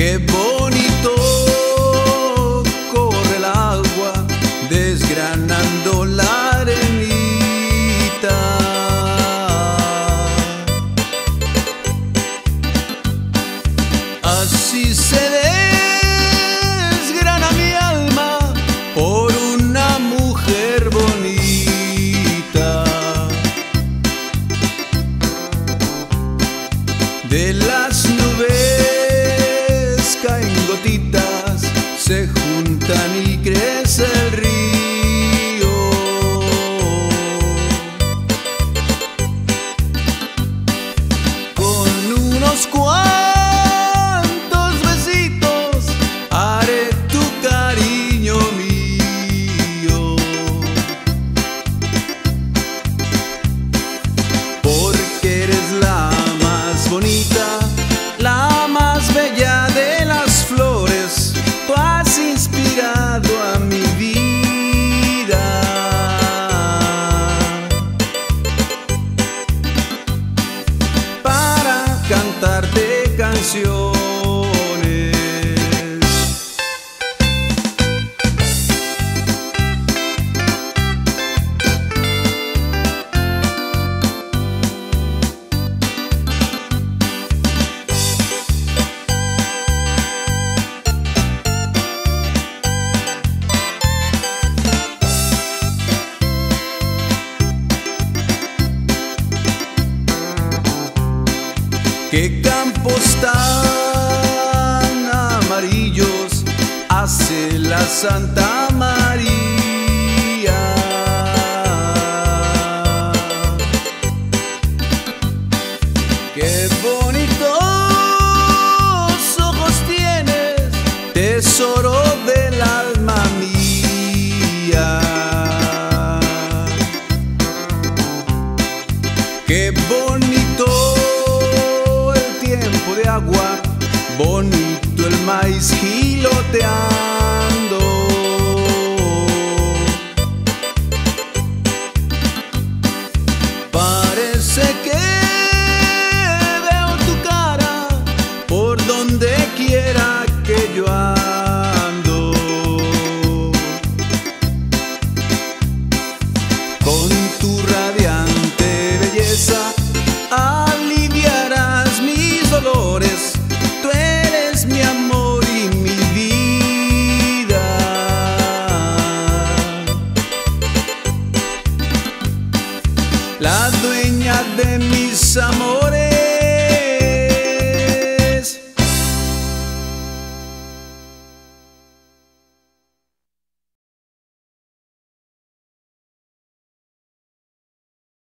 Qué bonito corre el agua desgranando la arenita. Así se desgrana mi alma por una mujer bonita. De las nubes conosco hoje. Canciones. ¿Qué campos tan amarillos hace la Santa María? Qué bonitos ojos tienes, tesoro del alma mía. Qué bonito de agua, bonito el maíz giloteando. Parece que veo tu cara por donde quiera que yo ando. Con tu radiante La dueña de mis amores.